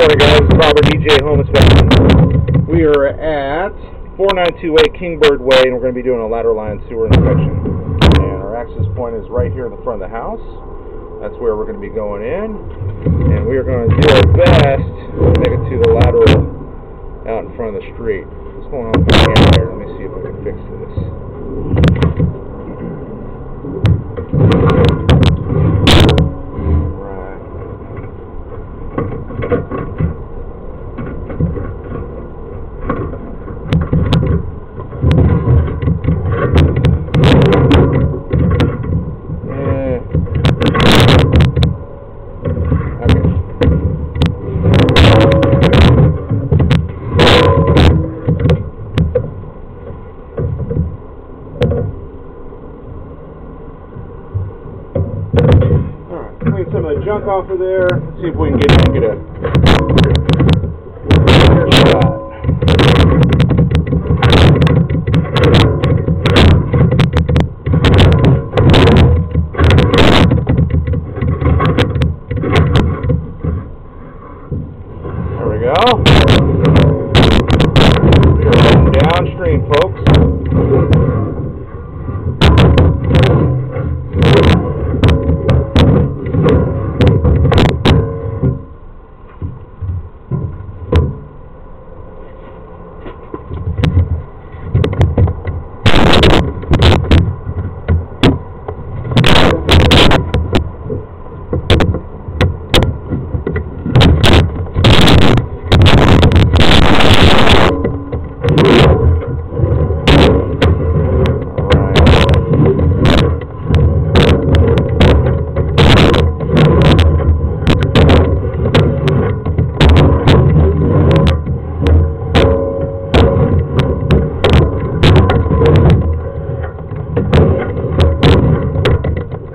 morning, guys. It's Robert EGA Home Inspection. We are at 4928 Kingbird Way, and we're going to be doing a lateral line sewer inspection. And our access point is right here in the front of the house. That's where we're going to be going in. And we are going to do our best to make it to the lateral out in front of the street. What's going on with the camera here? Let me see if I can fix this. Right. Eh. Alright, clean some of the junk off of there. Let's see if we can get, get a clear shot. There we go. We are heading downstream, folks.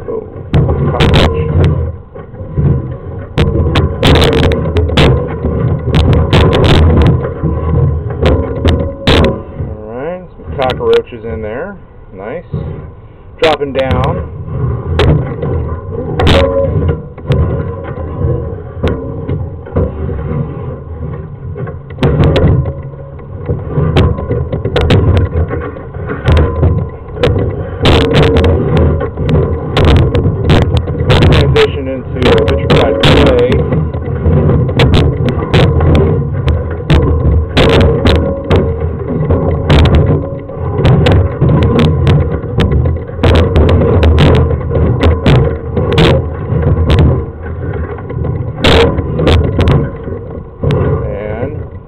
Oh, cockroach. Alright, some cockroaches in there. Nice. Dropping down.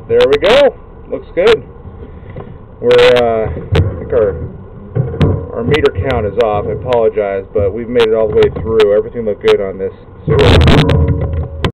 There we go. Looks good. We're uh, I think our our meter count is off. I apologize, but we've made it all the way through. Everything looked good on this sewer.